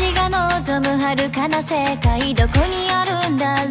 私が望む遥かな世界どこにあるんだろう